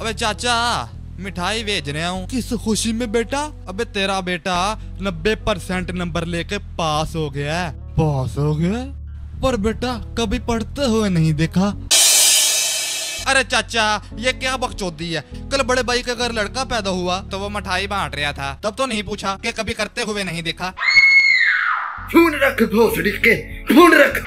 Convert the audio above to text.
अबे चाचा, मिठाई भेज रहा हूँ किस खुशी में बेटा? अबे तेरा बेटा नब्बे परसेंट नंबर लेके पास हो गया है। पास हो गया पर बेटा, कभी पढ़ते हुए नहीं देखा। अरे चाचा, ये क्या बकचोदी है? कल बड़े भाई का अगर लड़का पैदा हुआ तो वो मिठाई बांट रहा था। तब तो नहीं पूछा कि कभी करते हुए नहीं देखा। फ़ोन रख भोसड़ी के फ़ोन रख।